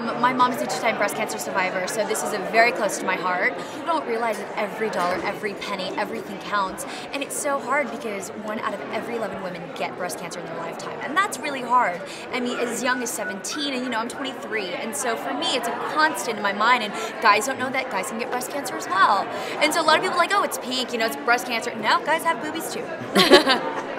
Um, my mom is a two-time breast cancer survivor, so this is a very close to my heart. You don't realize that every dollar, every penny, everything counts, and it's so hard because one out of every 11 women get breast cancer in their lifetime, and that's really hard. I mean, as young as 17, and you know, I'm 23, and so for me, it's a constant in my mind, and guys don't know that guys can get breast cancer as well. And so a lot of people are like, oh, it's pink, you know, it's breast cancer. No, guys have boobies too.